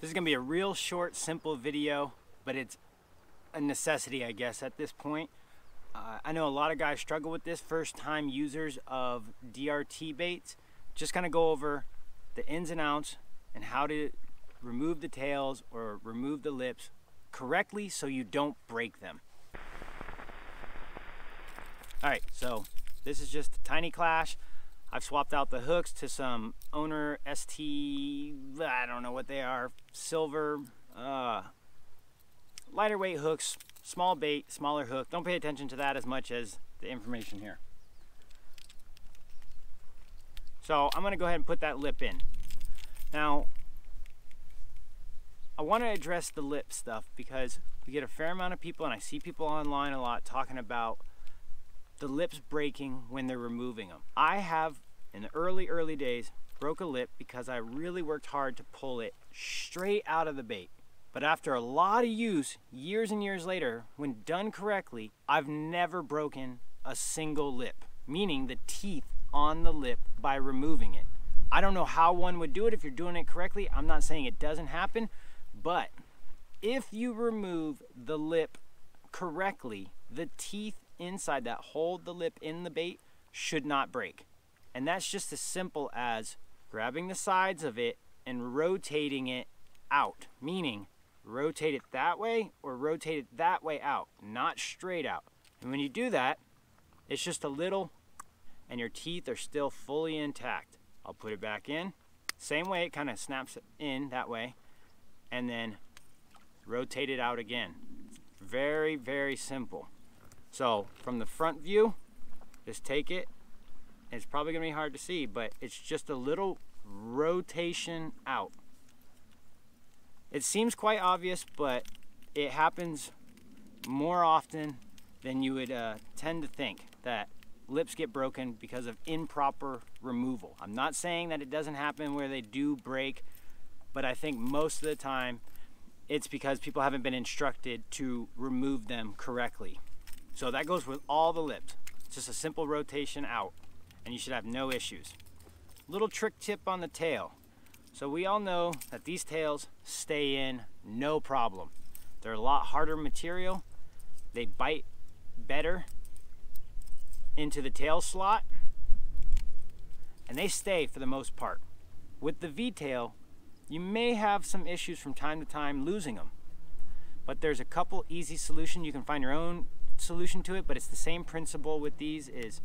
This is gonna be a real short, simple video, but it's a necessity, I guess, at this point. Uh, I know a lot of guys struggle with this, first time users of DRT baits. Just gonna go over the ins and outs and how to remove the tails or remove the lips correctly so you don't break them. All right, so this is just a tiny Klash. I've swapped out the hooks to some owner ST, I don't know what they are, silver, uh, lighter weight hooks, small bait, smaller hook. Don't pay attention to that as much as the information here. So I'm gonna go ahead and put that lip in. Now, I wanna address the lip stuff because we get a fair amount of people and I see people online a lot talking about the lips breaking when they're removing them. I have, in the early, early days, broke a lip because I really worked hard to pull it straight out of the bait. But after a lot of use, years and years later, when done correctly, I've never broken a single lip, meaning the teeth on the lip by removing it. I don't know how one would do it if you're doing it correctly. I'm not saying it doesn't happen, but if you remove the lip correctly, the teeth inside that hold the lip in the bait should not break. And that's just as simple as grabbing the sides of it and rotating it out, meaning rotate it that way or rotate it that way out, not straight out. And when you do that, it's just a little and your teeth are still fully intact. I'll put it back in. Same way, it kind of snaps in that way and then rotate it out again. Very, very simple. So from the front view, just take it. It's probably gonna be hard to see, but it's just a little rotation out. It seems quite obvious, but it happens more often than you would uh, tend to think that lips get broken because of improper removal. I'm not saying that it doesn't happen where they do break, but I think most of the time it's because people haven't been instructed to remove them correctly. So that goes with all the lips. It's just a simple rotation out and you should have no issues. Little trick tip on the tail. So we all know that these tails stay in no problem. They're a lot harder material. They bite better into the tail slot and they stay for the most part. With the V-tail, you may have some issues from time to time losing them, but there's a couple easy solutions. You can find your own solution to it, but it's the same principle with these is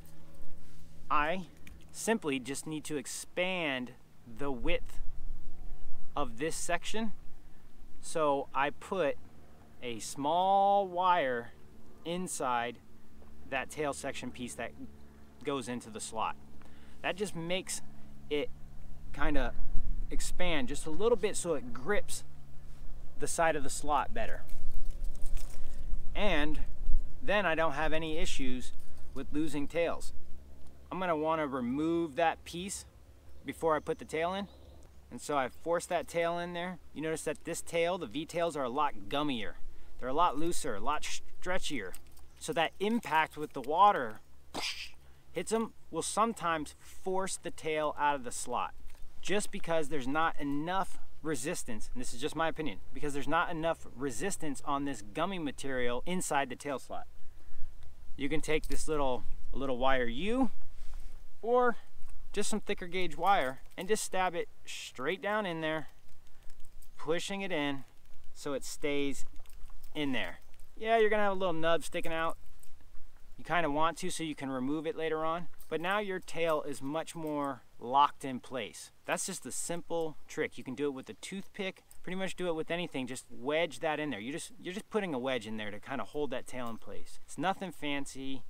I simply just need to expand the width of this section. So I put a small wire inside that tail section piece that goes into the slot. That just makes it kind of expand just a little bit so it grips the side of the slot better. And then I don't have any issues with losing tails. I'm gonna wanna remove that piece before I put the tail in. And so I force that tail in there. You notice that this tail, the V-tails are a lot gummier. They're a lot looser, a lot stretchier. So that impact with the water hits them will sometimes force the tail out of the slot just because there's not enough resistance, and this is just my opinion, because there's not enough resistance on this gummy material inside the tail slot. You can take this little, a little wire U or just some thicker gauge wire and just stab it straight down in there, pushing it in so it stays in there. Yeah, you're gonna have a little nub sticking out. You kind of want to so you can remove it later on, but now your tail is much more locked in place. That's just a simple trick. You can do it with a toothpick, pretty much do it with anything, just wedge that in there. You just, you're just putting a wedge in there to kind of hold that tail in place. It's nothing fancy,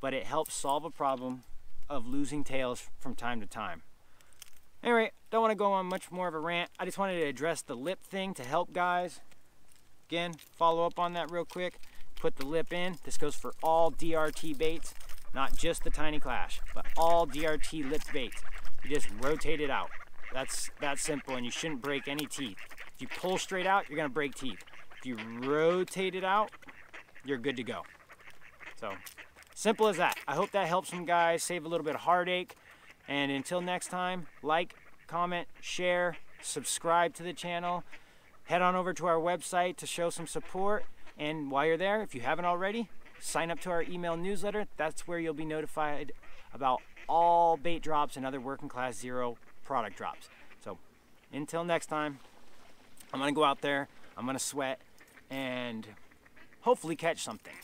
but it helps solve a problem of losing tails from time to time. Anyway, don't want to go on much more of a rant. I just wanted to address the lip thing to help guys. Again, follow up on that real quick. Put the lip in. This goes for all DRT baits, not just the Tiny Klash, but all DRT lip baits. You just rotate it out. That's that simple and you shouldn't break any teeth. If you pull straight out, you're gonna break teeth. If you rotate it out, you're good to go. So Simple as that. I hope that helps some guys save a little bit of heartache. And until next time, like, comment, share, subscribe to the channel. head on over to our website to show some support. And while you're there, if you haven't already, sign up to our email newsletter. That's where you'll be notified about all bait drops and other working class zero product drops. So until next time, I'm gonna go out there, I'm gonna sweat, and hopefully catch something.